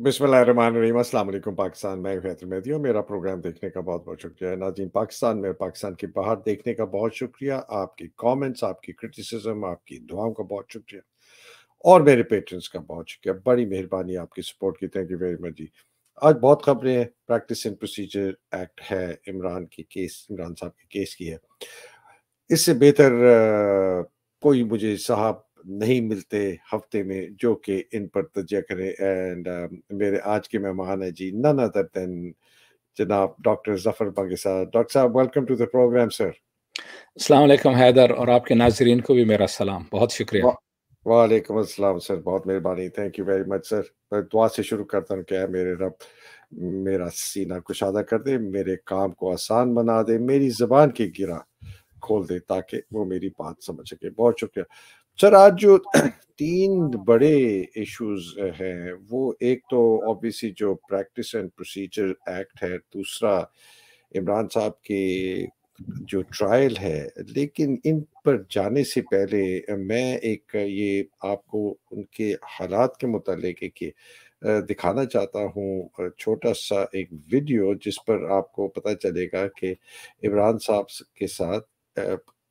अस्सलाम वालेकुम पाकिस्तान, मैं फैतर मेहदी हूँ मेरा प्रोग्राम देखने का बहुत बहुत शुक्रिया। नाजीन पाकिस्तान में पाकिस्तान के बाहर देखने का बहुत शुक्रिया। आपकी कमेंट्स आपकी क्रिटिसिज्म आपकी दुआओं का बहुत शुक्रिया। और मेरे पेट्रन्स का बहुत शुक्रिया। बड़ी मेहरबानी आपकी सपोर्ट की। थैंक यू वेरी मच जी। आज बहुत खबरें हैं। प्रैक्टिस एंड प्रोसीजर एक्ट है। इमरान की केस इमरान साहब के केस की है। इससे बेहतर कोई मुझे साहब नहीं मिलते हफ़्ते में जो कि इन पर तजिया करें। एंड uh, मेरे आज के मेहमान है जी नन अदर देन जनाब डॉक्टर ज़फ़र बंगे साहब। डॉक्टर साहब welcome to the program sir. अस्सलाम वालेकुम हैदर और आपके नाजरीन को भी मेरा सलाम। बहुत शुक्रिया। वालेकुम अस्सलाम सर। बहुत मेहरबानी। Thank you very much sir मैं दुआ से शुरू करता हूँ क्या मेरे रब मेरा सीना कुशादा कर दे मेरे काम को आसान बना दे मेरी जबान की गिरा खोल दे ताकि वो मेरी बात समझ सके। बहुत शुक्रिया। सर, आज जो तीन बड़े इश्यूज़ हैं, वो एक तो ऑब्वियसली जो प्रैक्टिस एंड प्रोसीजर एक्ट है, दूसरा इमरान साहब के जो ट्रायल है, लेकिन इन पर जाने से पहले मैं एक ये आपको उनके हालात के मुतालिक कि दिखाना चाहता हूँ छोटा सा एक वीडियो जिस पर आपको पता चलेगा कि इमरान साहब के साथ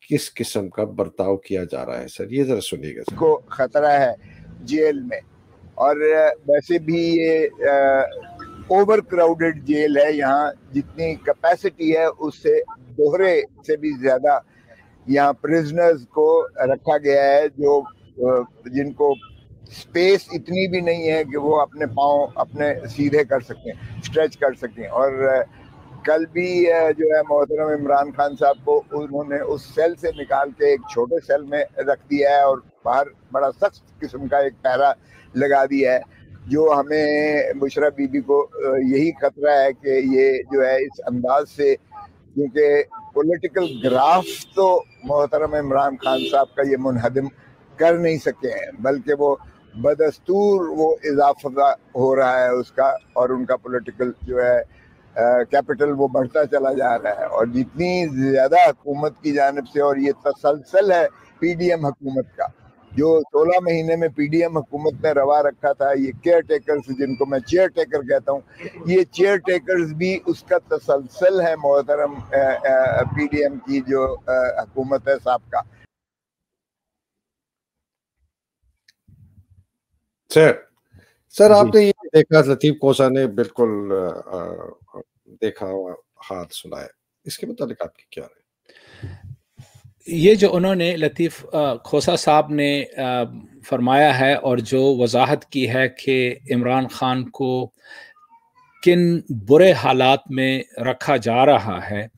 किस किस्म का बर्ताव किया जा रहा है, सर? ये जरा सुनिएगा को खतरा है जेल में, और वैसे भी ये ओवर क्राउडेड जेल है, यहाँ जितनी कैपेसिटी है, उससे दोहरे से भी ज़्यादा यहाँ प्रिजनर्स को रखा गया है, जो जिनको स्पेस इतनी भी नहीं है कि वो अपने पाँव अपने सीधे कर सकें स्ट्रेच कर सकें, और कल भी जो है मोहतरम इमरान खान साहब को उन्होंने उस सेल से निकाल के एक छोटे सेल में रख दिया है और बाहर बड़ा सख्त किस्म का एक पैरा लगा दिया है, जो हमें मुशरफ बीबी को यही खतरा है कि ये जो है इस अंदाज से, क्योंकि पॉलिटिकल ग्राफ तो मोहतरम इमरान खान साहब का ये मुनहदम कर नहीं सके हैं, बल्कि वो बदस्तूर वो इजाफा हो रहा है उसका और उनका पॉलिटिकल जो है कैपिटल वो बढ़ता चला जा रहा है और जितनी ज़्यादा हुकूमत की जानब से और ये तसलसल है पीडीएम हुकूमत का जो 16 महीने में पीडीएम हुकूमत ने रवा रखा था ये केयर टेकर्स जिनको मैं चेयर टेकर कहता हूँ ये चेयर टेकर्स भी उसका तसलसल है मोहतरम पीडीएम की जो हुकूमत है साहब का। सर सर आपने ये देखा लतीफ कोसा ने बिल्कुल देखा हाथ सुनाया इसके मुताबिक आपकी क्या राय? ये जो उन्होंने लतीफ़ खोसा साहब ने फरमाया है और जो वजाहत की है कि इमरान खान को किन बुरे हालात में रखा जा रहा है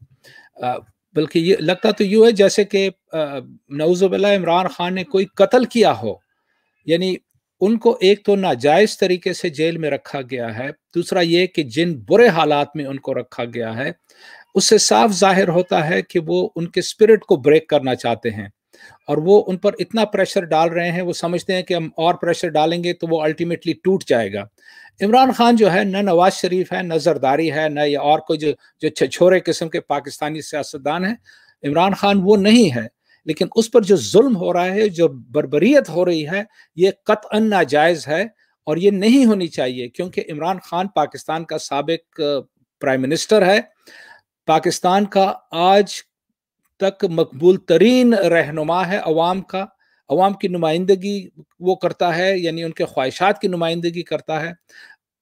बल्कि ये लगता तो यूँ है जैसे कि नवजुबिल्ला इमरान खान ने कोई कत्ल किया हो, यानी उनको एक तो नाजायज तरीके से जेल में रखा गया है, दूसरा ये कि जिन बुरे हालात में उनको रखा गया है, उससे साफ़ ज़ाहिर होता है कि वो उनके स्पिरिट को ब्रेक करना चाहते हैं और वो उन पर इतना प्रेशर डाल रहे हैं, वो समझते हैं कि हम और प्रेशर डालेंगे तो वो अल्टीमेटली टूट जाएगा। इमरान खान जो है, न नवाज़ शरीफ है, न जरदारी है, न या और कोई जो जो छछोरे किस्म के पाकिस्तानी सियासतदान है, इमरान खान वो नहीं है। लेकिन उस पर जो जुल्म हो रहा है, जो बरबरीत हो रही है, ये कतअन नाजायज़ है और ये नहीं होनी चाहिए क्योंकि इमरान खान पाकिस्तान का सबक प्राइम मिनिस्टर है। पाकिस्तान का आज तक मकबूल तरीन रहनुमा है अवाम का। अवाम की नुमाइंदगी वो करता है, यानी उनके ख्वाहिशात की नुमाइंदगी करता है।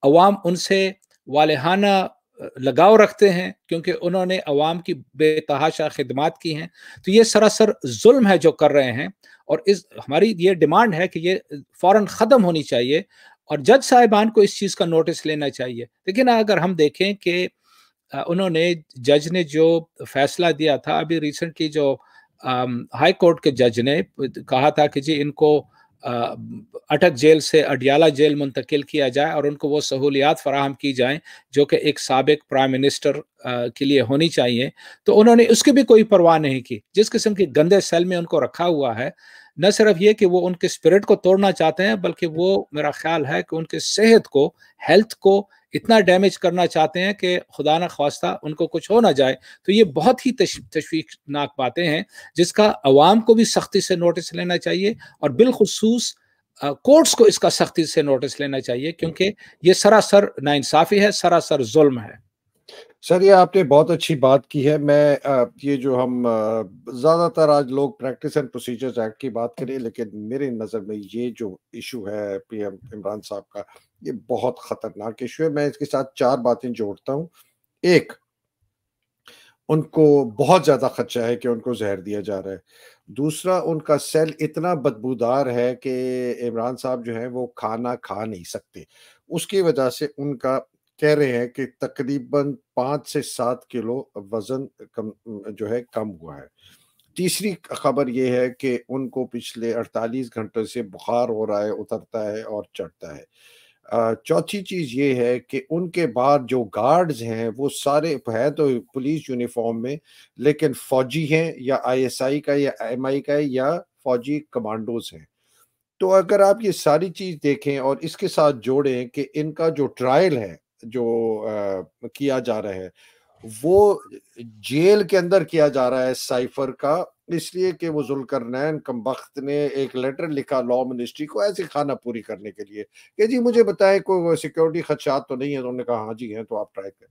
अवाम उनसे वालहाना लगाव रखते हैं, क्योंकि उन्होंने अवाम की बेतहाशा खिदमत की हैं। तो ये सरासर जुल्म है जो कर रहे हैं और इस, हमारी ये डिमांड है कि ये फ़ौर ख़त्म होनी चाहिए और जज साहिबान को इस चीज़ का नोटिस लेना चाहिए। लेकिन अगर हम देखें कि उन्होंने, जज ने जो फैसला दिया था, अभी रिसेंटली जो हाई कोर्ट के जज ने कहा था कि जी इनको अटक जेल से अडियाला जेल मुंतकिल किया जाए और उनको वो सहूलियात फराहम की जाए, जो कि एक सबक प्राइम मिनिस्टर के लिए होनी चाहिए। तो उन्होंने उसकी भी कोई परवाह नहीं की। जिस किस्म के गंदे सेल में उनको रखा हुआ है, न सिर्फ़ ये कि वो उनके स्पिरिट को तोड़ना चाहते हैं, बल्कि वो मेरा ख्याल है कि उनके सेहत को, हेल्थ को इतना डैमेज करना चाहते हैं कि खुदा न खास्ता उनको कुछ हो ना जाए। तो ये बहुत ही तशवीशनाक बातें हैं, जिसका अवाम को भी सख्ती से नोटिस लेना चाहिए और बिलखसूस कोर्ट्स को इसका सख्ती से नोटिस लेना चाहिए, क्योंकि ये सरासर नाइंसाफी है, सरासर जुल्म है। सर, ये आपने बहुत अच्छी बात की है। मैं ये जो हम ज़्यादातर आज लोग प्रैक्टिस एंड प्रोसीजर्स एक्ट की बात करें, लेकिन मेरे नज़र में ये जो इशू है पीएम इमरान साहब का, ये बहुत ख़तरनाक इशू है। मैं इसके साथ चार बातें जोड़ता हूँ। एक, उनको बहुत ज़्यादा खदशा है कि उनको जहर दिया जा रहा है। दूसरा, उनका सेल इतना बदबूदार है कि इमरान साहब जो है वो खाना खा नहीं सकते। उसकी वजह से उनका कह रहे हैं कि तकरीबन पाँच से सात किलो वज़न कम, जो है, कम हुआ है। तीसरी खबर यह है कि उनको पिछले 48 घंटों से बुखार हो रहा है, उतरता है और चढ़ता है। चौथी चीज़ ये है कि उनके बाद जो गार्ड्स हैं, वो सारे, है तो पुलिस यूनिफॉर्म में, लेकिन फौजी हैं या आईएसआई का या एमआई का या फौजी कमांडोज हैं। तो अगर आप ये सारी चीज़ देखें और इसके साथ जोड़ें कि इनका जो ट्रायल है जो आ, किया जा रहा है वो जेल के अंदर किया जा रहा है साइफर का इसलिए कि वो जुलकरनैन कम वक्त ने एक लेटर लिखा लॉ मिनिस्ट्री को ऐसे खाना पूरी करने के लिए कि जी मुझे बताए कोई सिक्योरिटी खदशात तो नहीं है? तो उन्होंने कहा हाँ जी हैं तो आप ट्राई करें।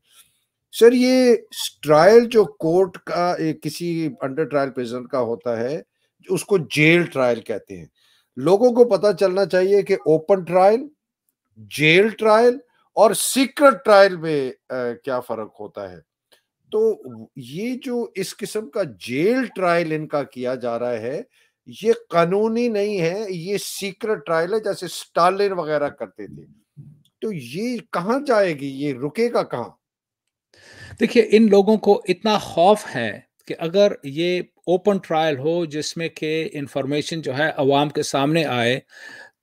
सर ये ट्रायल जो कोर्ट का किसी अंडर ट्रायल प्रिजन का होता है उसको जेल ट्रायल कहते हैं। लोगों को पता चलना चाहिए कि ओपन ट्रायल जेल ट्रायल और सीक्रेट ट्रायल में क्या फ़र्क होता है? तो ये जो इस किस्म का जेल ट्रायल इनका किया जा रहा है, ये कानूनी नहीं है, ये सीक्रेट ट्रायल है, जैसे स्टालिन वगैरह करते थे। तो ये कहाँ जाएगी? ये रुकेगा कहाँ? देखिए, इन लोगों को इतना खौफ है कि अगर ये ओपन ट्रायल हो, जिसमें के इंफॉर्मेशन जो है, अवाम के सामने आए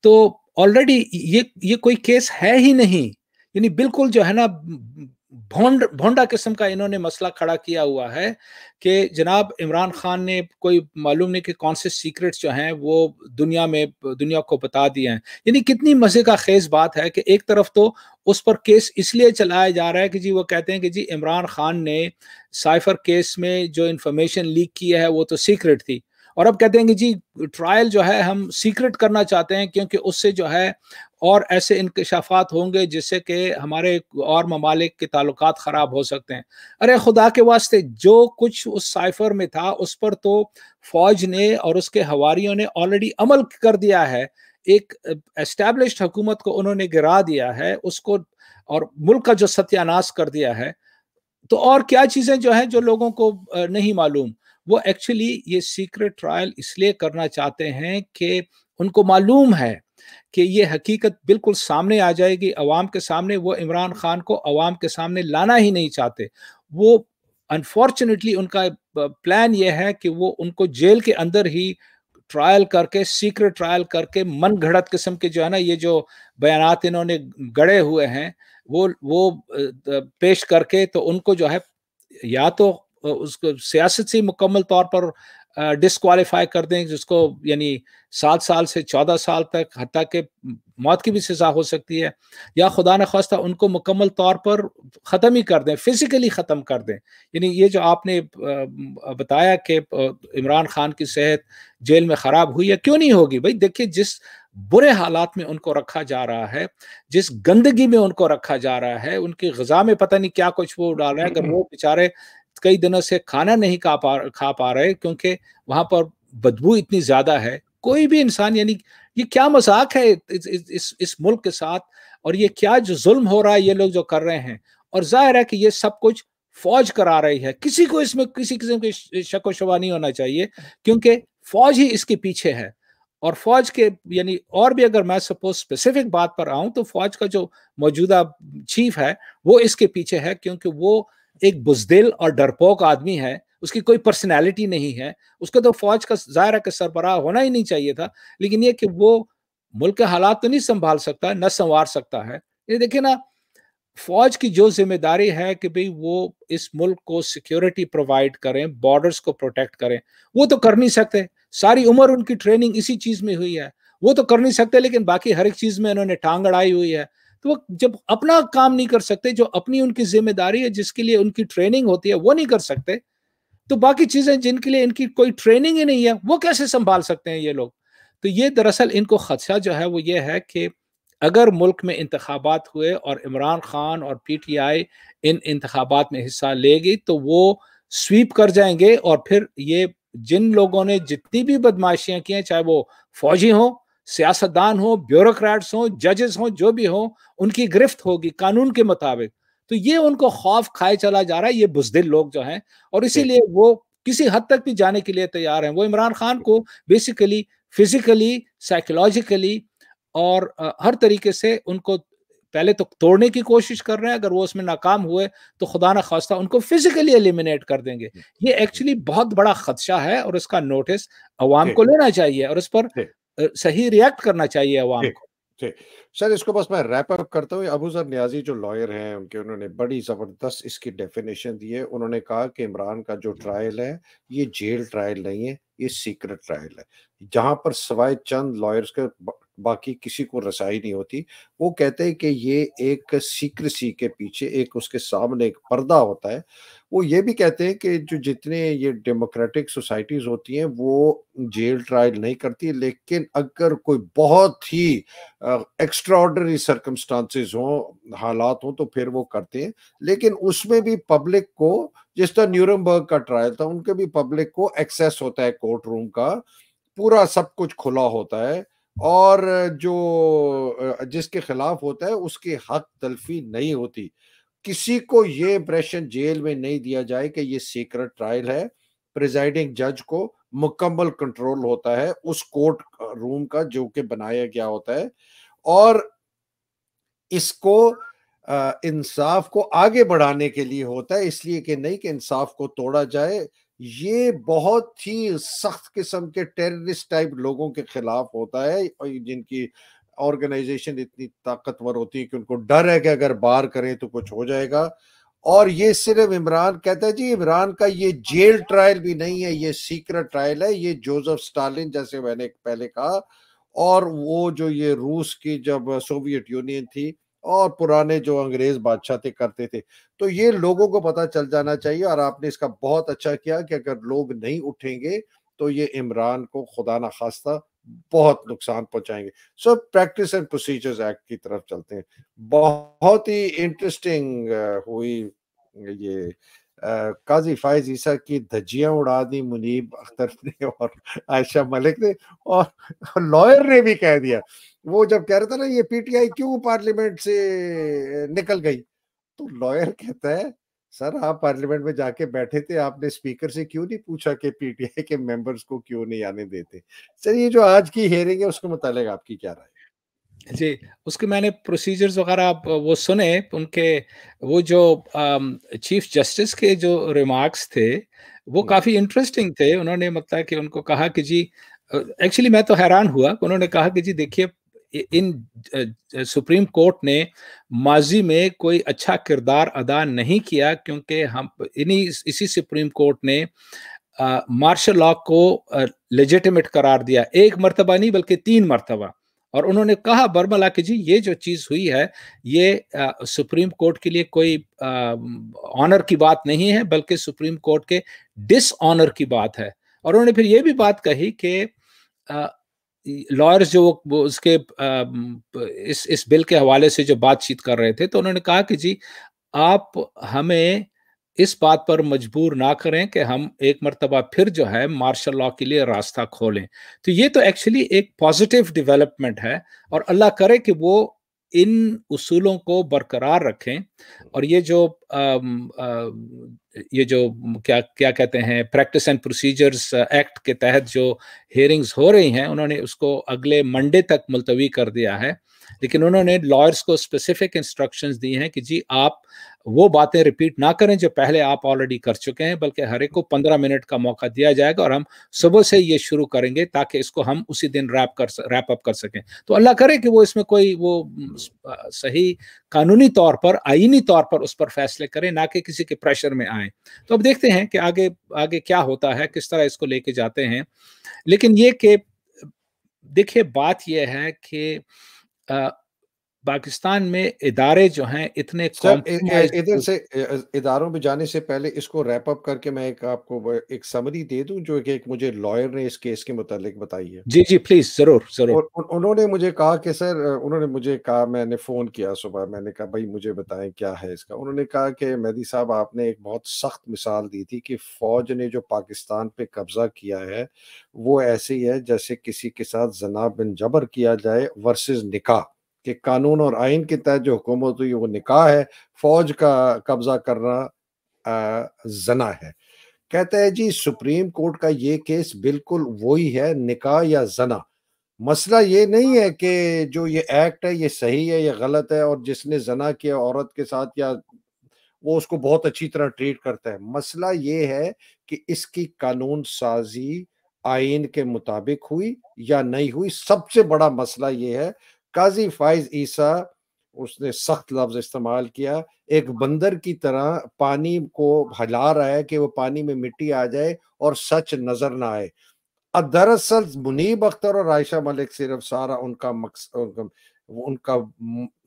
तो ऑलरेडी ये ये कोई केस है ही नहीं। यानी बिल्कुल जो है ना, भोंड, भोंडा किस्म का इन्होंने मसला खड़ा किया हुआ है कि जनाब इमरान खान ने कोई मालूम नहीं कि कौन से सीक्रेट्स जो हैं वो दुनिया में, दुनिया को बता दिए हैं। यानी कितनी मज़े का खेज बात है कि एक तरफ़ तो उस पर केस इसलिए चलाया जा रहा है कि जी वो कहते हैं कि जी इमरान खान ने साइफर केस में जो इंफॉर्मेशन लीक किया है वो तो सीक्रेट थी। और अब कहते हैं कि जी ट्रायल जो है हम सीक्रेट करना चाहते हैं क्योंकि उससे जो है और ऐसे इंकशाफात होंगे जिससे कि हमारे और ममालिक के ताल्लुक ख़राब हो सकते हैं। अरे खुदा के वास्ते, जो कुछ उस साइफर में था, उस पर तो फौज ने और उसके हवारियों ने ऑलरेडी अमल कर दिया है। एक एस्टेब्लिश्ड हुकूमत को उन्होंने गिरा दिया है, उसको और मुल्क का जो सत्यानाश कर दिया है। तो और क्या चीज़ें जो हैं जो लोगों को नहीं मालूम? वो एक्चुअली ये सीक्रेट ट्रायल इसलिए करना चाहते हैं कि उनको मालूम है कि ये हकीकत बिल्कुल सामने आ जाएगी। अवाम के सामने वो इमरान खान को अवाम के सामने लाना ही नहीं चाहते। वो अनफॉर्चुनेटली उनका प्लान ये है कि वो उनको जेल के अंदर ही ट्रायल करके सीक्रेट ट्रायल करके मन घड़त किस्म के जो है ना, ये जो बयान इन्होंने गड़े हुए हैं, वो वो पेश करके तो उनको जो है या तो उसको सियासत से मुकम्मल तौर पर डिसक्वालीफाई कर दें, जिसको, यानी सात साल से चौदह साल तक हती के मौत की भी सज़ा हो सकती है। या खुदा न खास्ता उनको मुकम्मल तौर पर ख़त्म ही कर दें फिज़िकली ख़त्म कर दें। यानी ये जो आपने बताया कि इमरान खान की सेहत जेल में ख़राब हुई है, क्यों नहीं होगी? भाई देखिए, जिस बुरे हालात में उनको रखा जा रहा है, जिस गंदगी में उनको रखा जा रहा है, उनकी गजा में पता नहीं क्या कुछ वो डाल रहे हैं। अगर वो बेचारे कई दिनों से खाना नहीं खा पा खा पा रहे क्योंकि वहाँ पर बदबू इतनी ज़्यादा है। कोई भी इंसान यानी ये क्या मज़ाक है इस, इस इस मुल्क के साथ? और ये क्या जो जुल्म हो रहा है ये लोग जो कर रहे हैं? और ज़ाहिर है कि ये सब कुछ फौज करा रही है। किसी को इसमें किसी किस्म की शक शुबा नहीं होना चाहिए क्योंकि फौज ही इसके पीछे है। और फौज के यानी और भी अगर मैं सपोज़ स्पेसिफिक बात पर आऊँ तो फौज का जो मौजूदा चीफ है वो इसके पीछे है क्योंकि वो एक बुजदिल और डरपोक आदमी है, उसकी कोई पर्सनैलिटी नहीं है, उसको तो फौज का ज़ाहिर का सरबराह होना ही नहीं चाहिए था, लेकिन ये कि वो मुल्क के हालात तो नहीं संभाल सकता, न संवार सकता है। ये देखिए ना, फौज की जो ज़िम्मेदारी है कि भाई वो इस मुल्क को सिक्योरिटी प्रोवाइड करें बॉर्डर्स को प्रोटेक्ट करें, वो तो कर नहीं सकते। सारी उम्र उनकी ट्रेनिंग इसी चीज़ में हुई है, वो तो कर नहीं सकते, लेकिन बाकी हर एक चीज़ में इन्होंने टांग अड़ाई हुई है। तो वो जब अपना काम नहीं कर सकते, जो अपनी उनकी ज़िम्मेदारी है, जिसके लिए उनकी ट्रेनिंग होती है, वो नहीं कर सकते। तो बाकी चीज़ें जिनके लिए इनकी कोई ट्रेनिंग ही नहीं है, वो कैसे संभाल सकते हैं ये लोग? तो ये दरअसल इनको खदशा जो है, वो ये है कि अगर मुल्क में इंतबात हुए और इमरान खान और पी टी आई इन इंतबात में हिस्सा लेगी तो वो स्वीप कर जाएँगे और फिर ये जिन लोगों ने जितनी भी बदमाशियाँ की हैं, चाहे वो फौजी हो सियासतदान हो ब्यूरोक्रेट्स हो जजेस हो जो भी हो उनकी गिरफ्त होगी कानून के मुताबिक। तो ये उनको खौफ खाए चला जा रहा है ये बुजदिल लोग जो हैं और इसीलिए वो किसी हद तक भी जाने के लिए तैयार हैं। वो इमरान खान को बेसिकली फिजिकली साइकोलॉजिकली और हर तरीके से उनको पहले तो तोड़ने की कोशिश कर रहे हैं। अगर वो उसमें नाकाम हुए तो खुदा ना खास्ता उनको फिजिकली एलिमिनेट कर देंगे। ये एक्चुअली बहुत बड़ा खदशा है और इसका नोटिस अवाम को लेना चाहिए और इस पर सही रिएक्ट करना चाहिए अवाम को। ठीक सर इसको बस मैं रैप अप करता हूँ। अबू सर न्याजी जो लॉयर हैं उनके उन्होंने बड़ी ज़बरदस्त इसकी डेफिनेशन दी है। उन्होंने कहा कि इमरान का जो ट्रायल है ये जेल ट्रायल नहीं है ये सीक्रेट ट्रायल है। जहाँ पर सवाए चंद लॉयर्स के बाकी किसी को रसाई नहीं होती। वो कहते हैं कि ये एक सीक्रेसी के पीछे एक उसके सामने एक पर्दा होता है। वो ये भी कहते हैं कि जो जितने ये डेमोक्रेटिक सोसाइटीज होती हैं, वो जेल ट्रायल नहीं करती, लेकिन अगर कोई बहुत ही एक्स्ट्रा ऑर्डनरी सर्कमस्टांसेस हों, हालात हों तो फिर वो करते हैं। लेकिन उसमें भी पब्लिक को, जिस तरह न्यूरमबर्ग का ट्रायल था, उनके भी पब्लिक को एक्सेस होता है कोर्ट रूम का। पूरा सब कुछ खुला होता है। और जो जिसके खिलाफ होता है, उसकी हक तलफी नहीं होती। किसी को ये इंप्रेशन जेल में नहीं दिया जाए कि ये सीक्रेट ट्रायल है। प्रिजाइडिंग जज को मुकम्मल कंट्रोल होता है उस कोर्ट रूम का जो कि बनाया गया होता है। और इसको इंसाफ को आगे बढ़ाने के लिए होता है, इसलिए कि नहीं कि इंसाफ को तोड़ा जाए ये बहुत ही सख्त किस्म के टेररिस्ट टाइप लोगों के खिलाफ होता है जिनकी ऑर्गेनाइजेशन इतनी ताकतवर होती है कि उनको डर है कि अगर बार करें तो कुछ हो जाएगा। और ये सिर्फ़ इमरान कहता है, जी, इमरान का ये जेल ट्रायल भी नहीं है, ये सीक्रेट ट्रायल है, ये जोसेफ स्टालिन जैसे मैंने पहले कहा। और वो जो ये रूस की जब सोवियत यूनियन थी और पुराने जो अंग्रेज़ बादशाह थे, करते थे। तो ये लोगों को पता चल जाना चाहिए और आपने इसका बहुत अच्छा किया कि अगर लोग नहीं उठेंगे तो ये इमरान को खुदा ना खास्ता बहुत नुकसान पहुंचाएँगे। So practice and procedures act की तरफ़ चलते हैं। बहुत ही इंटरेस्टिंग हुई ये काजी फायज ईसा की धज्जियाँ उड़ा दी मुनीब अख्तर ने और आयशा मलिक ने और लॉयर ने भी कह दिया। वो जब कह रहा था ना ये पीटीआई क्यों पार्लियामेंट से निकल गई? तो लॉयर कहता है सर आप पार्लियामेंट में जाके बैठे थे आपने स्पीकर से क्यों नहीं पूछा कि पीटीआई के मेंबर्स को क्यों नहीं आने देते? सर ये जो आज की हेयरिंग है उसके मुतालिक आपकी क्या राय जी उसके मैंने प्रोसीजर्स वगैरह आप वो सुने उनके वो जो चीफ जस्टिस के जो रिमार्क्स थे वो हम्म। काफ़ी इंटरेस्टिंग थे। उन्होंने मतलब कि उनको कहा कि जी एक्चुअली मैं तो हैरान हुआ उन्होंने कहा कि जी देखिए इन सुप्रीम कोर्ट ने माजी में कोई अच्छा किरदार अदा नहीं किया क्योंकि हम इन्हीं इसी सुप्रीम कोर्ट ने मार्शल लॉ को लेजिटिमेट करार दिया। एक मरतबा नहीं बल्कि तीन मरतबा। और उन्होंने कहा बर्मला कि जी ये जो चीज़ हुई है ये आ, सुप्रीम कोर्ट के लिए कोई ऑनर की बात नहीं है बल्कि सुप्रीम कोर्ट के डिसऑनर की बात है। और उन्होंने फिर ये भी बात कही कि लॉयर्स जो उसके इस इस बिल के हवाले से जो बातचीत कर रहे थे तो उन्होंने कहा कि जी, आप हमें इस बात पर मजबूर ना करें कि हम एक मरतबा फिर जो है मार्शल लॉ के लिए रास्ता खोलें। तो ये तो एक्चुअली एक पॉजिटिव डेवलपमेंट है और अल्लाह करे कि वो इन उसूलों को बरकरार रखें और ये जो आ, आ, ये जो क्या क्या कहते हैं प्रैक्टिस एंड प्रोसीजर्स एक्ट के तहत जो हेयरिंग्स हो रही हैं उन्होंने उसको अगले मंडे तक मुलतवी कर दिया है। लेकिन उन्होंने लॉयर्स को स्पेसिफिक इंस्ट्रक्शंस दी हैं कि जी, आप वो बातें रिपीट ना करें जो पहले आप ऑलरेडी कर चुके हैं, बल्कि हर एक को पंद्रह मिनट का मौका दिया जाएगा और हम सुबह से ये शुरू करेंगे ताकि इसको हम उसी दिन रैप कर रैप अप कर सकें। तो अल्लाह करे कि वो इसमें कोई वो सही कानूनी तौर पर, आईनी तौर पर उस पर फैसले करें, ना कि किसी के प्रेशर में आए। तो अब देखते हैं कि आगे आगे क्या होता है, किस तरह इसको लेके जाते हैं। लेकिन ये कि, देखिए बात यह है कि uh, पाकिस्तान में इदारे जो हैं इतने इधर से इदारों में जाने से पहले इसको रैप अप करके मैं एक आपको एक समरी दे दूँ जो कि एक मुझे लॉयर ने इस केस के मुतालिक बताई है। जी जी प्लीज़ ज़रूर ज़रूर। उन्होंने मुझे कहा कि सर उन्होंने मुझे कहा मैंने फ़ोन किया सुबह मैंने कहा भाई मुझे बताएँ क्या है इसका? उन्होंने कहा कि मेहदी साहब आपने एक बहुत सख्त मिसाल दी थी कि फौज ने जो पाकिस्तान पे कब्जा किया है वो ऐसे ही है जैसे किसी के साथ जनाब बिन जबर किया जाए वर्सेस निकाह। कि कानून और आइन के तहत जो हुकूमत हुई वो निकाह है, फौज का कब्जा करना जना है। कहते हैं, जी, सुप्रीम कोर्ट का ये केस बिल्कुल वही है, निकाह या जना। मसला ये नहीं है कि जो ये एक्ट है, ये सही है, या गलत है और जिसने जना किया, औरत के साथ या वो उसको बहुत अच्छी तरह ट्रीट करता है। मसला ये है कि इसकी कानून साजी आइन के मुताबिक हुई या नहीं हुई। सबसे बड़ा मसला ये है काजी फाइज ईसा, उसने सख्त लफ्ज इस्तेमाल किया। एक बंदर की तरह पानी को हिला रहा है कि वो पानी में मिट्टी आ जाए और सच नज़र ना आए। दरअसल मुनीब अख्तर और आयशा मलिक सिर्फ़ सारा उनका मकसद उनका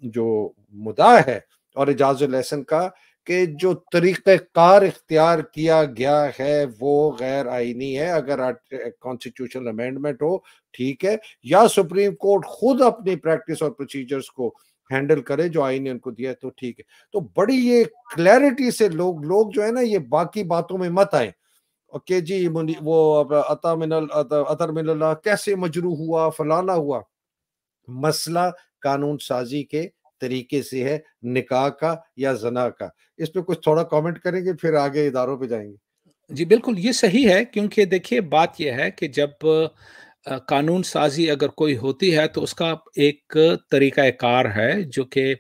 जो मुदा है और एजाज लहसन का कि जो तरीक़ार इख्तियार किया गया है, वो गैर आइनी है। अगर कॉन्स्टिट्यूशनल अमेंडमेंट हो, ठीक है। या सुप्रीम कोर्ट खुद अपनी प्रैक्टिस और प्रोसीजर्स को हैंडल करे, जो आइन ने उनको दिया है तो ठीक है। तो बड़ी ये क्लैरिटी से लोग लोग जो है ना, ये बाकी बातों में मत आए। ओके जी वो अता मिनल अतर मिनल कैसे मजरू हुआ, फलाना हुआ? मसला कानून साजी के तरीके से है, निकाह का या जना का। इस पे कुछ थोड़ा कमेंट करेंगे, फिर आगे इदारों पे जाएँगे। जी, बिल्कुल, ये सही है, क्योंकि देखिए, बात यह है कि जब कानून साजी अगर कोई होती है तो उसका एक तरीका कार है, जो कि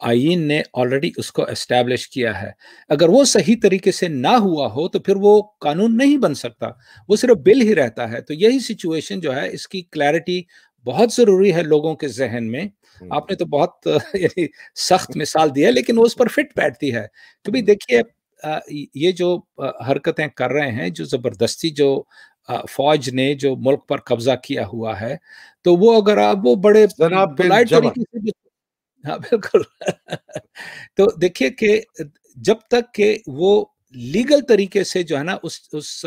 आइन ने ऑलरेडी उसको एस्टैब्लिश किया है। अगर वो सही तरीके से ना हुआ हो तो फिर वो कानून नहीं बन सकता। वो सिर्फ़ बिल ही रहता है। तो यही सिचुएशन जो है, इसकी क्लैरिटी बहुत ज़रूरी है लोगों के जहन में। आपने तो बहुत यानी सख्त मिसाल दी है लेकिन वो उस पर फिट बैठती है। क्योंकि हम्म। देखिए ये जो हरकतें कर रहे हैं जो ज़बरदस्ती जो फौज ने जो मुल्क पर कब्जा किया हुआ है तो वो अगर आप वो बड़े तरीके से हाँ बिल्कुल। तो देखिए कि जब तक के वो लीगल तरीके से जो है ना उस उस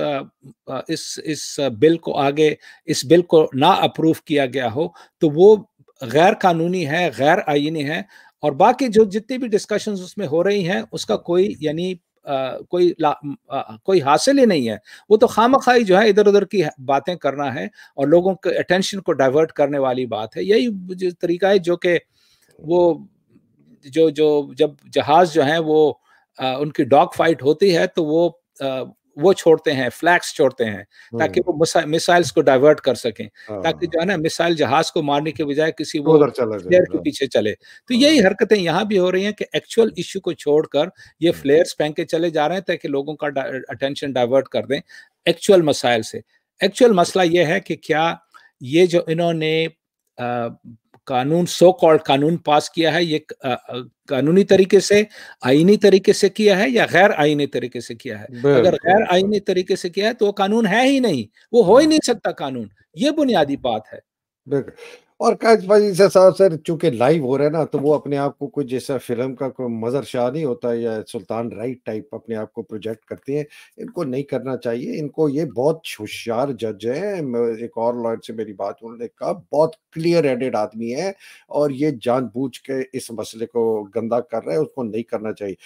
इस इस बिल को आगे इस बिल को ना अप्रूव किया गया हो तो वो गैर कानूनी है गैर आइनी है और बाकी जो जितनी भी डिस्कशंस उसमें हो रही हैं उसका कोई यानी कोई ला, आ, कोई हासिल ही नहीं है। वो तो खाम खाई जो है इधर उधर की बातें करना है और लोगों के अटेंशन को डाइवर्ट करने वाली बात है। यही तरीका है जो कि वो जो जो जब जहाज़ जो है वो आ, उनकी डॉग फाइट होती है तो वो आ, वो छोड़ते हैं फ्लैक्स छोड़ते हैं ताकि हम्म। वो मिसाइल्स को डाइवर्ट कर सकें ताकि जो है ना मिसाइल जहाज़ को मारने के बजाय किसी वो फ्लेयर के हाँ। पीछे चले तो यही हाँ। हरकतें यहाँ भी हो रही हैं कि एक्चुअल इश्यू को छोड़कर ये फ्लेयर्स हम्म। फेंक के चले जा रहे हैं ताकि लोगों का अटेंशन डाइवर्ट कर दें एक्चुअल मसाइल से एक्चुअल मसला ये है कि क्या ये जो इन्होंने कानून सो कॉल्ड कानून पास किया है ये कानूनी तरीके से आईनी तरीके से किया है या गैर आईनी तरीके से किया है? अगर गैर आईनी तरीके से किया है तो वो कानून है ही नहीं। वो हो ही नहीं सकता कानून। ये बुनियादी बात है। और भाई से साहब सर चूँकि लाइव हो रहा है ना तो वो अपने आप को कुछ जैसा फ़िल्म का कोई मजर शाह नहीं होता या सुल्तान राइट टाइप अपने आप को प्रोजेक्ट करते हैं। इनको नहीं करना चाहिए। इनको ये बहुत होशियार जज है। एक और लॉयर से मेरी बात उन्होंने कहा, बहुत क्लियर हेडेड आदमी है और ये जानबूझ के इस मसले को गंदा कर रहा है, उसको नहीं करना चाहिए।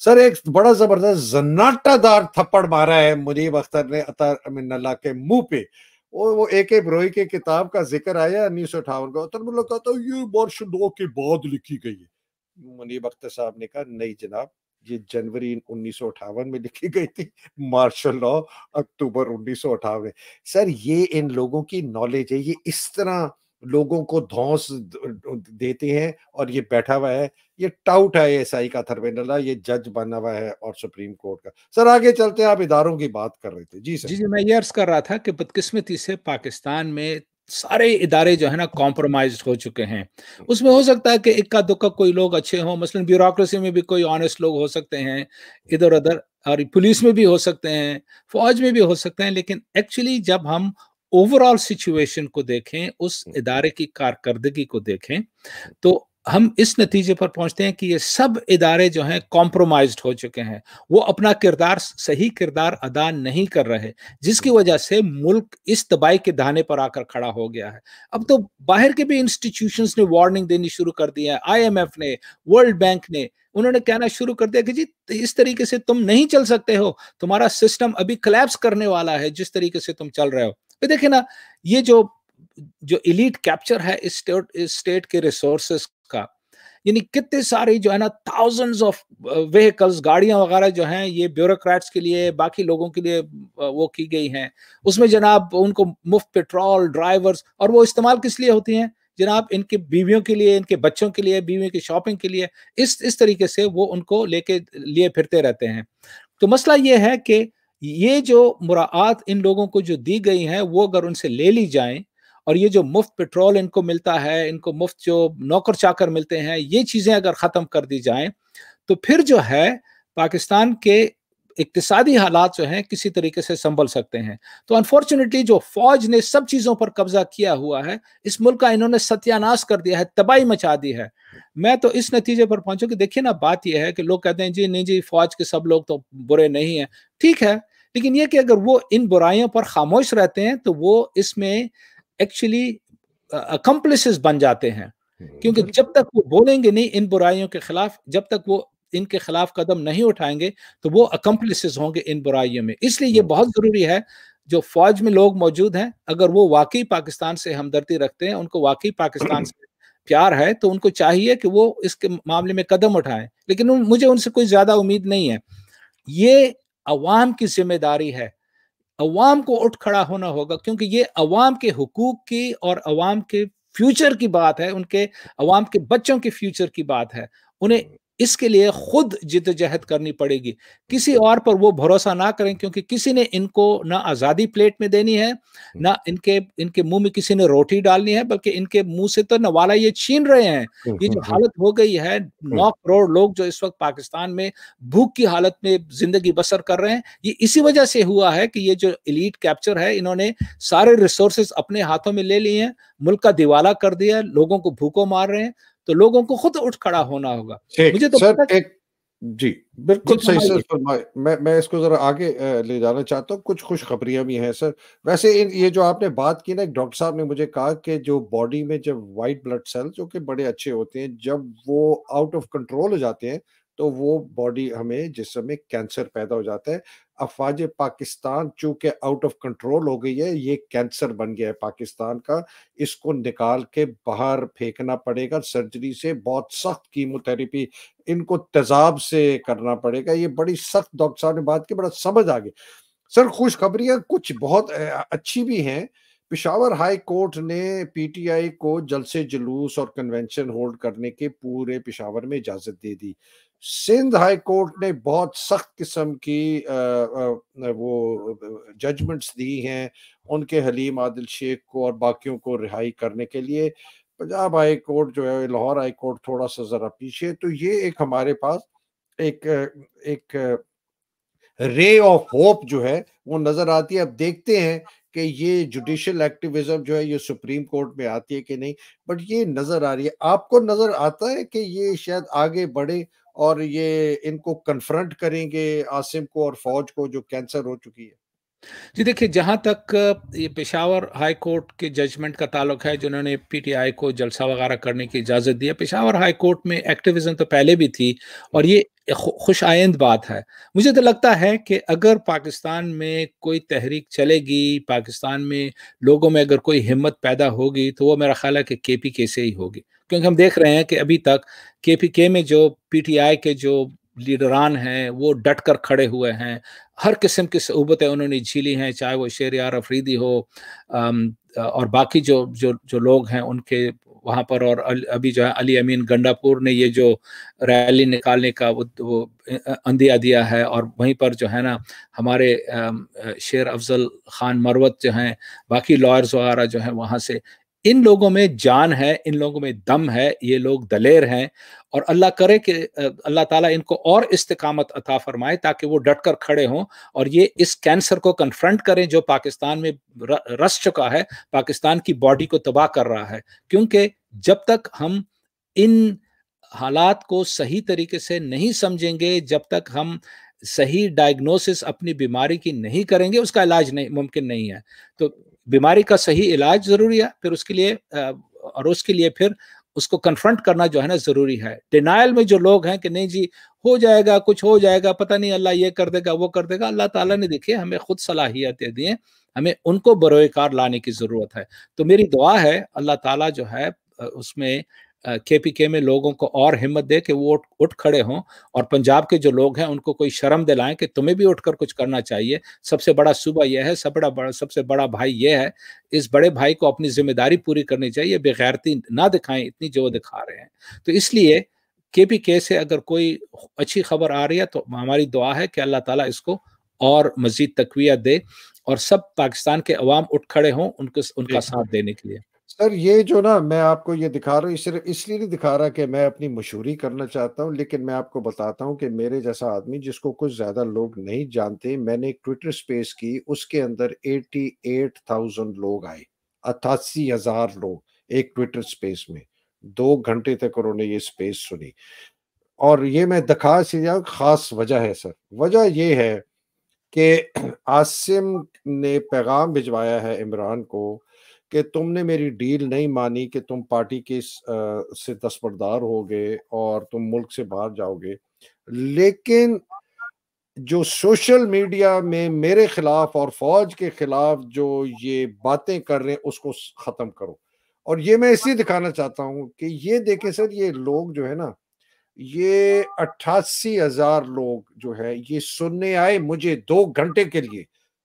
सर, एक बड़ा ज़बरदस्त, जन्नाटादार थप्पड़ मारा है मुनीब अख्तर ने अतर अमिन के मुँह पे। वो एक एक ब्रोई के किताब का ज़िक्र आया उन्नीस सौ अठावन का तो मतलब कहता हूँ ये वर्ष दो के बाद लिखी गई है। मुनीब अख्तर साहब ने कहा, नहीं जनाब, ये जनवरी उन्नीस सौ अठावन में लिखी गई थी, मार्शल लॉ, अक्टूबर उन्नीस सौ अठावन सर, ये इन लोगों की नॉलेज है, ये इस तरह लोगों को धौस देते हैं और ये बैठा हुआ है ये टाउट है एस आई का थरवेंडला ये जज बना हुआ है और सुप्रीम कोर्ट का। सर आगे चलते हैं आप इदारों की बात कर रहे थे। जी सर। जी जी मैं ये अर्ज़ कर रहा था कि बदकिस्मती से पाकिस्तान में सारे इदारे जो है ना कॉम्प्रोमाइज हो चुके हैं। उसमें हो सकता है कि इक्का दुक्का कोई लोग अच्छे हों मसलन ब्यूरोक्रेसी में भी कोई ऑनेस्ट लोग हो सकते हैं इधर उधर और पुलिस में भी हो सकते हैं फौज में भी हो सकते हैं लेकिन एक्चुअली जब हम ओवरऑल सिचुएशन को देखें उस इदारे की कारकर्दगी को देखें तो हम इस नतीजे पर पहुँचते हैं कि ये सब इदारे जो हैं कॉम्प्रोमाइज हो चुके हैं। वो अपना किरदार सही किरदार अदा नहीं कर रहे जिसकी वजह से मुल्क इस तबाही के दाने पर आकर खड़ा हो गया है। अब तो बाहर के भी इंस्टीट्यूशंस ने वार्निंग देनी शुरू कर दी है आईएमएफ ने वर्ल्ड बैंक ने उन्होंने कहना शुरू कर दिया कि जी इस तरीके से तुम नहीं चल सकते हो तुम्हारा सिस्टम अभी क्लैप्स करने वाला है जिस तरीके से तुम चल रहे हो। तो देखिए ना, ये जो जो इलीट कैप्चर है इस स्टेट इस स्टेट के रिसोर्सेस का, यानी कितने सारे जो है ना थाउजेंड्स ऑफ़ व्हीकल्स गाड़ियाँ वगैरह जो हैं, ये ब्यूरोक्रेट्स के लिए, बाकी लोगों के लिए वो की गई हैं। उसमें जनाब उनको मुफ़्त पेट्रोल ड्राइवर्स और वो इस्तेमाल किस लिए होती हैं? जनाब इनके बीवियों के लिए, इनके बच्चों के लिए, बीवियों की शॉपिंग के लिए, इस इस तरीके से वो उनको लेके, लिए फिरते रहते हैं। तो मसला ये है कि ये जो मुरात इन लोगों को जो दी गई हैं, वो अगर उनसे ले ली जाएँ और ये जो मुफ़्त पेट्रोल इनको मिलता है, इनको मुफ़्त जो नौकर चाकर मिलते हैं, ये चीज़ें अगर ख़त्म कर दी जाएँ तो फिर जो है, पाकिस्तान के इकतसादी हालात जो हैं किसी तरीके से संभल सकते हैं। तो अनफॉर्चुनेटली जो फौज ने सब चीज़ों पर कब्जा किया हुआ है इस मुल्क का इन्होंने सत्यानाश कर दिया है तबाही मचा दी है। मैं तो इस नतीजे पर पहुंचू कि देखिए ना बात यह है कि लोग कहते हैं जी नहीं जी फौज के सब लोग तो बुरे नहीं हैं। ठीक है लेकिन ये कि अगर वो इन बुराइयों पर खामोश रहते हैं तो वो इसमें एक्चुअली अकम्पलिस बन जाते हैं। हम्म, क्योंकि जब तक वो बोलेंगे नहीं इन बुराइयों के खिलाफ जब तक वो इनके खिलाफ कदम नहीं उठाएँगे तो वो अकम्पलिस होंगे इन बुराइयों में। इसलिए ये हम्म। बहुत ज़रूरी है जो फौज में लोग मौजूद हैं अगर वो वाकई पाकिस्तान से हमदर्दी रखते हैं उनको वाकई पाकिस्तान से प्यार है तो उनको चाहिए कि वो इसके मामले में कदम उठाएँ। लेकिन उन, मुझे उनसे कोई ज़्यादा उम्मीद नहीं है। ये अवाम की ज़िम्मेदारी है। अवाम को उठ खड़ा होना होगा क्योंकि ये अवाम के हकूक की और अवाम के फ्यूचर की बात है उनके अवाम के बच्चों के फ्यूचर की बात है। उन्हें इसके लिए खुद जिदोजहद करनी पड़ेगी। किसी और पर वो भरोसा ना करें क्योंकि किसी ने इनको ना आज़ादी प्लेट में देनी है ना इनके इनके मुँह में किसी ने रोटी डालनी है बल्कि इनके मुँह से तो नवाला ये छीन रहे हैं। ये जो हालत हो गई है नौ करोड़ लोग जो इस वक्त पाकिस्तान में भूख की हालत में ज़िंदगी बसर कर रहे हैं ये इसी वजह से हुआ है कि ये जो इलीट कैप्चर है इन्होंने सारे रिसोर्सेज अपने हाथों में ले लिए हैं मुल्क का दिवाला कर दिया लोगों को भूखों मार रहे हैं। तो लोगों को खुद उठ खड़ा होना होगा। मुझे तो सर एक जी बिल्कुल सही सर फरमाए मैं मैं इसको जरा आगे ले जाना चाहता हूँ। कुछ खुशखबरियाँ भी हैं सर। वैसे इन ये जो आपने बात की ना एक डॉक्टर साहब ने मुझे कहा कि जो बॉडी में जब वाइट ब्लड सेल जो कि बड़े अच्छे होते हैं जब वो आउट ऑफ़ कंट्रोल हो जाते हैं तो वो बॉडी हमें जिसम में कैंसर पैदा हो जाता है अफवाज पाकिस्तान चूँकि आउट ऑफ़ कंट्रोल हो गई है, ये कैंसर बन गया है पाकिस्तान का। इसको निकाल के बाहर फेंकना पड़ेगा सर्जरी से बहुत सख्त कीमोथेरेपी इनको तेजाब से करना पड़ेगा। ये बड़ी सख्त डॉक्टर साहब ने बात की, बड़ा समझ आ गई सर खुशखबरियाँ कुछ बहुत अच्छी भी हैं। पिशावर हाई कोर्ट ने पीटीआई को जलसे जुलूस और कन्वेंशन होल्ड करने के पूरे पिशावर में इजाज़त दे दी। सिंध हाई कोर्ट ने बहुत सख्त किस्म की आ, आ, वो जजमेंट्स दी हैं उनके हलीम आदिल शेख को और बाकियों को रिहाई करने के लिए। पंजाब हाई कोर्ट जो है लाहौर हाई कोर्ट थोड़ा सा ज़रा पीछे। तो ये एक हमारे पास एक एक रे ऑफ़ होप जो है वो नज़र आती है। अब देखते हैं कि ये जुडिशल एक्टिविज्म जो है ये सुप्रीम कोर्ट में आती है कि नहीं। बट ये नज़र आ रही है। आपको नज़र आता है कि ये शायद आगे बढ़े और ये इनको कन्फ्रंट करेंगे आसिम को और फौज को जो कैंसर हो चुकी है। जी देखिए, जहाँ तक ये पेशावर हाई कोर्ट के जजमेंट का ताल्लुक है, जिन्होंने पीटीआई को जलसा वगैरह करने की इजाज़त दी है, पेशावर हाई कोर्ट में एक्टिविज्म तो पहले भी थी और ये खुश आयंद बात है। मुझे तो लगता है कि अगर पाकिस्तान में कोई तहरीक चलेगी, पाकिस्तान में लोगों में अगर कोई हिम्मत पैदा होगी तो वो मेरा ख्याल है कि के पी के से ही होगी। क्योंकि हम देख रहे हैं कि अभी तक के पी के में जो पी टी आई के जो लीडरान हैं, वो डट कर खड़े हुए हैं हर किस्म की सहूबतें उन्होंने झीली हैं चाहे वो शेर यार अफरीदी हो और बाकी जो जो जो लोग हैं उनके वहाँ पर और अभी जो है अली अमीन गंडापुर ने ये जो रैली निकालने का वो, वो अंदिया दिया है और वहीं पर जो है ना हमारे शेर अफजल खान मरवत जो हैं बाकी लॉयर्स वगैरह जो हैं वहाँ से इन लोगों में जान है, इन लोगों में दम है, ये लोग दलेर हैं और अल्लाह करे कि अल्लाह ताला इनको और इस्तकामत अता फरमाए ताकि वो डट कर खड़े हों और ये इस कैंसर को कन्फ्रंट करें जो पाकिस्तान में रस चुका है, पाकिस्तान की बॉडी को तबाह कर रहा है। क्योंकि जब तक हम इन हालात को सही तरीके से नहीं समझेंगे, जब तक हम सही डायग्नोसिस अपनी बीमारी की नहीं करेंगे, उसका इलाज नहीं, मुमकिन नहीं है। तो बीमारी का सही इलाज ज़रूरी है, फिर उसके लिए और उसके लिए फिर उसको कन्फ्रंट करना जो है ना ज़रूरी है। डिनाइल में जो लोग हैं कि नहीं जी, हो जाएगा, कुछ हो जाएगा, पता नहीं अल्लाह ये कर देगा, वो कर देगा, अल्लाह ताला ने देखिए हमें खुद सलाहियतें दी हैं, हमें उनको बरोकार लाने की ज़रूरत है। तो मेरी दुआ है, अल्लाह ताला जो है उसमें के पी के में लोगों को और हिम्मत दे कि वो उठ खड़े हों और पंजाब के जो लोग हैं उनको कोई शर्म दिलाएँ कि तुम्हें भी उठकर कुछ करना चाहिए। सबसे बड़ा सूबा यह है सब बड़ा बड़ा सबसे बड़ा भाई यह है इस बड़े भाई को अपनी ज़िम्मेदारी पूरी करनी चाहिए बेगैरती ना दिखाएँ इतनी जो दिखा रहे हैं। तो इसलिए के पी के से अगर कोई अच्छी खबर आ रही है तो हमारी दुआ है कि अल्लाह ताला इसको और मजीद तकवीत दे और सब पाकिस्तान के अवाम उठ खड़े हों उनको उनका साथ देने के लिए। सर, ये जो ना मैं आपको ये दिखा रहा हूँ सिर्फ़ इसलिए नहीं दिखा रहा कि मैं अपनी मशहूरी करना चाहता हूँ, लेकिन मैं आपको बताता हूँ कि मेरे जैसा आदमी जिसको कुछ ज़्यादा लोग नहीं जानते, मैंने एक ट्विटर स्पेस की, उसके अंदर एटी एट थाउज़ेंड लोग आए अट्ठासी हज़ार लोग एक ट्विटर स्पेस में। दो घंटे तक उन्होंने ये स्पेस सुनी। और ये मैं दिखा सी खास वजह है सर। वजह ये है कि आसिम ने पैगाम भिजवाया है इमरान को कि तुमने मेरी डील नहीं मानी कि तुम पार्टी के से दस्तबरदार हो गए और तुम मुल्क से बाहर जाओगे। लेकिन जो सोशल मीडिया में मेरे खिलाफ और फौज के खिलाफ जो ये बातें कर रहे हैं, उसको खत्म करो। और ये मैं इसलिए दिखाना चाहता हूँ कि ये देखें सर, ये लोग जो है ना, ये अट्ठासी हज़ार लोग जो है, ये सुनने आए मुझे दो घंटे के लिए।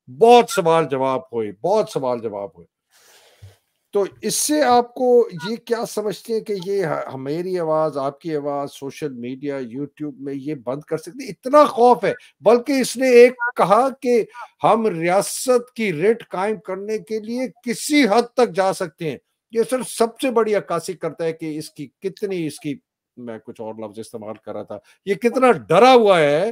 बहुत सवाल जवाब हुए, बहुत सवाल जवाब हुए। तो इससे आपको ये क्या समझते हैं कि ये मेरी आवाज़ आपकी आवाज़ सोशल मीडिया यूट्यूब में ये बंद कर सकते इतना खौफ है बल्कि इसने एक कहा कि हम रियासत की रेट कायम करने के लिए किसी हद तक जा सकते हैं। ये सर सबसे बड़ी अक्सी करता है कि इसकी कितनी इसकी मैं कुछ और लफ्ज इस्तेमाल कर रहा था ये कितना डरा हुआ है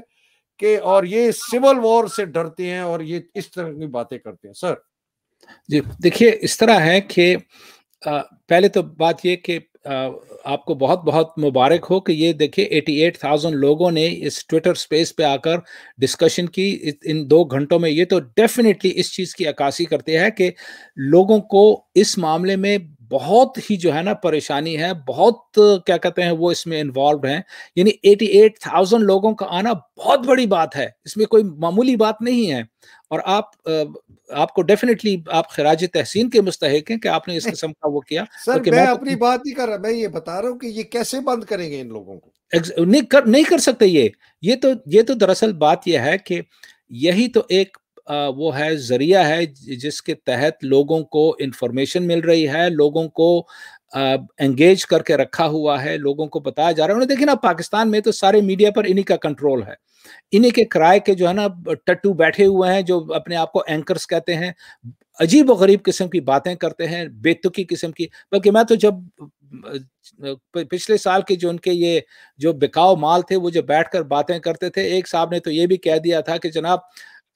कि और ये सिविल वॉर से डरते हैं और ये इस तरह की बातें करते हैं। सर जी देखिए इस तरह है कि पहले तो बात ये कि आपको बहुत बहुत मुबारक हो कि ये देखिए 88,000 लोगों ने इस ट्विटर स्पेस पे आकर डिस्कशन की। इन दो घंटों में ये तो डेफिनेटली इस चीज़ की अक्सी करते हैं कि लोगों को इस मामले में बहुत ही जो है ना परेशानी है बहुत क्या कहते हैं वो इसमें इन्वॉल्व हैं। यानी 88,000 लोगों का आना बहुत बड़ी बात है। इसमें कोई मामूली बात नहीं है। और आप आपको डेफिनेटली आप खराज तहसीन के मुस्तक हैं कि आपने इस किस्म का वो किया। सर मैं, मैं तो अपनी बात नहीं कर रहा मैं ये बता रहा हूँ कि ये कैसे बंद करेंगे इन लोगों को? नहीं कर नहीं कर सकते ये। ये तो ये तो दरअसल बात यह है कि यही तो एक वो है ज़रिया है जिसके तहत लोगों को इंफॉर्मेशन मिल रही है, लोगों को एंगेज करके रखा हुआ है, लोगों को बताया जा रहा है। देखिए ना, पाकिस्तान में तो सारे मीडिया पर इन्हीं का कंट्रोल है। इन्हीं के किराए के जो है ना, टट्टू बैठे हुए हैं, जो अपने आप को एंकर्स कहते हैं। अजीब और गरीब किस्म की बातें करते हैं, बेतुकी किस्म की। बल्कि मैं तो जब पिछले साल के जो उनके ये, जो बिकाऊ माल थे, वो जो बैठकर बातें करते थे, एक साहब ने तो ये भी कह दिया था कि जनाब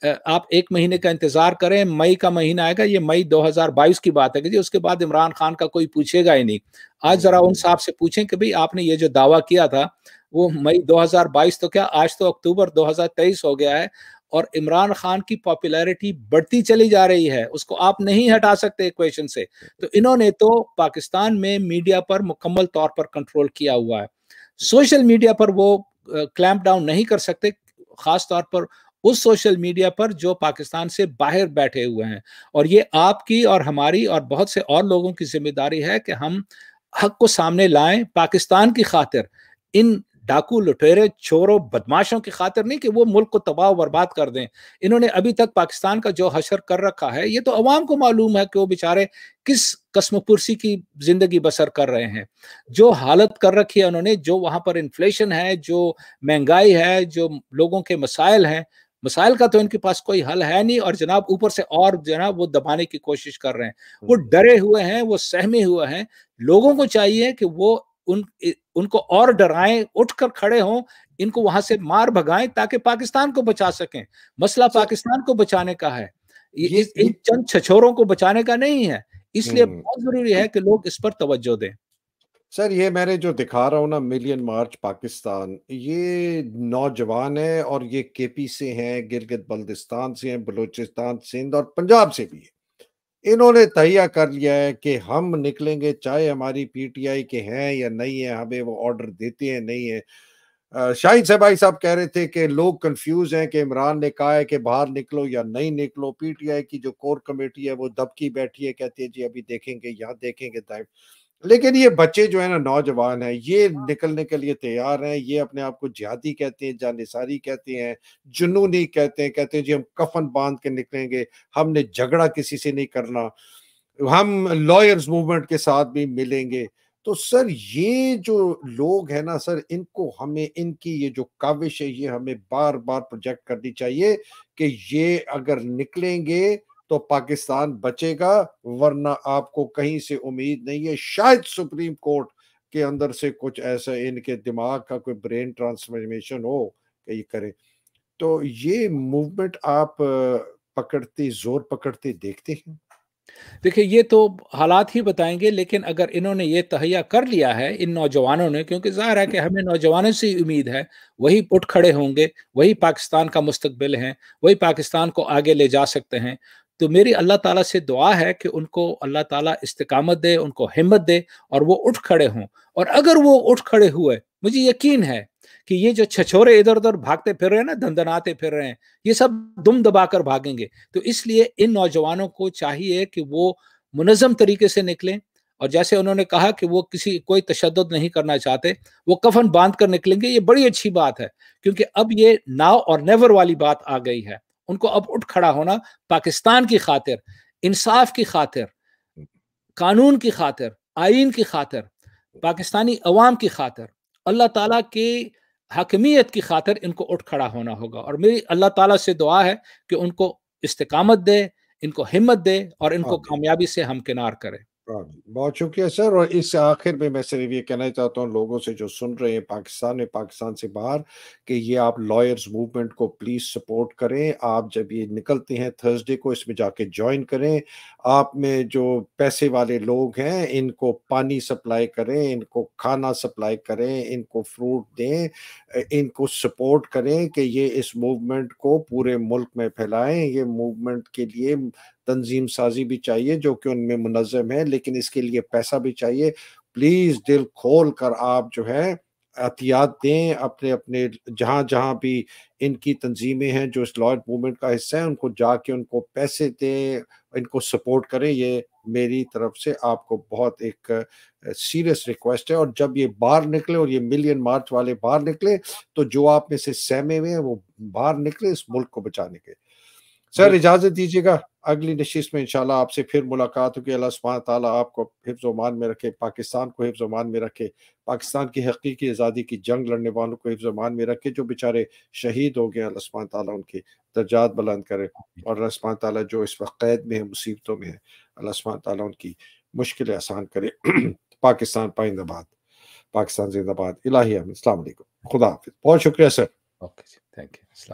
आप एक महीने का इंतज़ार करें मई का महीना आएगा ये मई 2022 की बात है कि जी उसके बाद इमरान खान का कोई पूछेगा ही नहीं। आज जरा उन साहब से पूछें कि भाई आपने ये जो दावा किया था वो मई 2022 तो क्या आज तो अक्टूबर 2023 हो गया है और इमरान खान की पॉपुलैरिटी बढ़ती चली जा रही है उसको आप नहीं हटा सकते इक्वेशन से। तो इन्होंने तो पाकिस्तान में मीडिया पर मुकम्मल तौर पर कंट्रोल किया हुआ है। सोशल मीडिया पर वो क्लैंप डाउन नहीं कर सकते खास तौर पर उस सोशल मीडिया पर जो पाकिस्तान से बाहर बैठे हुए हैं। और ये आपकी और हमारी और बहुत से और लोगों की ज़िम्मेदारी है कि हम हक को सामने लाएँ पाकिस्तान की खातिर। इन डाकू लुटेरे, चोरों, बदमाशों की खातिर नहीं कि वो मुल्क को तबाह बर्बाद कर दें। इन्होंने अभी तक पाकिस्तान का जो हशर कर रखा है, ये तो अवाम को मालूम है कि वो बेचारे किस कसमपुरसी की ज़िंदगी बसर कर रहे हैं। जो हालत कर रखी है उन्होंने, जो वहाँ पर इन्फ्लेशन है, जो महँगाई है, जो लोगों के मसाइल हैं मसाइल का तो इनके पास कोई हल है नहीं और जनाब ऊपर से और जनाब वो दबाने की कोशिश कर रहे हैं। वो हम्म। डरे हुए हैं वो सहमे हुए हैं। लोगों को चाहिए कि वो उन उनको और डराएँ उठकर खड़े हों इनको वहाँ से मार भगाएँ ताकि पाकिस्तान को बचा सकें। मसला पाकिस्तान को बचाने का है। ये, इन चंद छछोरों को बचाने का नहीं है। इसलिए हम्म। बहुत ज़रूरी है कि लोग इस पर तवज्जो दें। सर, ये मैंने जो दिखा रहा हूँ ना, मिलियन मार्च पाकिस्तान, ये नौजवान है और ये केपी से हैं गिलगित बल्दिस्तान से हैं, बलूचिस्तान, सिंध और पंजाब से भी है। इन्होंने तहिया कर लिया है कि हम निकलेंगे, चाहे हमारी पीटीआई के हैं या नहीं है, हमें वो ऑर्डर देते हैं, नहीं है। शाहिद साहब भाई साहब कह रहे थे कि लोग कंफ्यूज हैं कि इमरान ने कहा है कि बाहर निकलो या नहीं निकलो, पीटीआई की जो कोर कमेटी है वो दबकी बैठी है, कहती है, जी, अभी देखेंगे, यहाँ देखेंगे लेकिन ये बच्चे जो है ना, नौजवान है, ये निकलने के लिए तैयार हैं, ये अपने आप को जिहादी कहते हैं जानिसारी कहते हैं, जुनूनी कहते हैं कहते हैं, जी, हम कफन बाँध के निकलेंगे, हमने झगड़ा किसी से नहीं करना, हम लॉयर्स मूवमेंट के साथ भी मिलेंगे। तो सर, ये जो लोग हैं ना, सर, इनको हमें, इनकी ये जो काविश है, ये हमें बार बार प्रोजेक्ट करनी चाहिए कि ये अगर निकलेंगे तो पाकिस्तान बचेगा वरना आपको कहीं से उम्मीद नहीं है। शायद सुप्रीम कोर्ट के अंदर से कुछ ऐसा इनके दिमाग का कोई ब्रेन ट्रांसफॉर्मेशन हो कि ये करें। तो ये मूवमेंट आप पकड़ते ज़ोर पकड़ते देखते हैं? देखिए ये तो हालात ही बताएँगे लेकिन अगर इन्होंने ये तहैया कर लिया है इन नौजवानों ने क्योंकि ज़ाहिर है कि हमें नौजवानों से उम्मीद है वही उठ खड़े होंगे वही पाकिस्तान का मुस्तबिल है वही पाकिस्तान को आगे ले जा सकते हैं। तो मेरी अल्लाह ताला से दुआ है कि उनको अल्लाह ताला इस्तकामत दे, उनको हिम्मत दे और वो उठ खड़े हों। और अगर वो उठ खड़े हुए, मुझे यकीन है कि ये जो छछोरे इधर उधर भागते फिर रहे हैं ना, धंधनाते फिर रहे हैं, ये सब दुम दबाकर भागेंगे। तो इसलिए इन नौजवानों को चाहिए कि वो मुनजम तरीके से निकलें और जैसे उन्होंने कहा कि वो किसी, कोई तशद नहीं करना चाहते, वो कफन बाँध कर निकलेंगे, ये बड़ी अच्छी बात है, क्योंकि अब ये नाव और नेवर वाली बात आ गई है। उनको अब उठ खड़ा होना पाकिस्तान की खातिर इंसाफ की खातिर कानून की खातिर आइन की खातिर पाकिस्तानी अवाम की खातिर अल्लाह ताला की हकमियत की खातिर इनको उठ खड़ा होना होगा। और मेरी अल्लाह ताला से दुआ है कि उनको इस्तकामत दे इनको हिम्मत दे और इनको कामयाबी से हमकिनार करे। बहुत शुक्रिया, सर। और इस आखिर में मैं सिर्फ़ ये कहना चाहता हूँ, लोगों से जो सुन रहे हैं, पाकिस्तान में, पाकिस्तान से बाहर, कि ये आप लॉयर्स मूवमेंट को प्लीज़ सपोर्ट करें। आप जब ये निकलते हैं थर्सडे को, इसमें जाके ज्वाइन करें। आप में जो पैसे वाले लोग हैं, इनको पानी सप्लाई करें, इनको खाना सप्लाई करें, इनको फ्रूट दें, इनको सपोर्ट करें कि ये इस मूवमेंट को पूरे मुल्क में फैलाएँ। ये मूवमेंट के लिए तंजीम साजी भी चाहिए, जो कि उनमें मुनज़म है, लेकिन इसके लिए पैसा भी चाहिए। प्लीज़ दिल खोल कर आप जो है, एहतियात दें, अपने अपने जहाँ जहाँ भी इनकी तंजीमें हैं, जो इस लॉयड मूवमेंट का हिस्सा है, उनको जाके उनको पैसे दें, इनको सपोर्ट करें। ये मेरी तरफ़ से आपको बहुत एक सीरियस रिक्वेस्ट है, और जब ये बाहर निकले और ये मिलियन मार्च वाले बाहर निकले तो जो आप में से सहमे हुए हैं, वो बाहर निकले इस मुल्क को बचाने के। सर इजाज़त दीजिएगा। अगली नशीस में इंशाल्लाह आपसे फिर मुलाकात होगी। अल्लाह सुबहान ताला आपको हिफ्जमान में रखे पाकिस्तान को हिफ्ज हिफ्जमान में रखे पाकिस्तान की हकीकी आज़ादी की जंग लड़ने वालों को हिफ्जमान में रखे जो बेचारे शहीद हो गए अल्लाह सुबहान ताला उनके दर्जात बुलंद करे और अल्लाह सुबहान ताला जो इस वक्त कैद में है मुसीबतों में है अल्लाह सुबहान ताला उनकी मुश्किलें आसान करे। पाकिस्तान पाइंदाबाद पाकिस्तान जिंदाबाद इलाही अस्सलाम खुदा हाफिज। बहुत शुक्रिया सर। Okay thank you.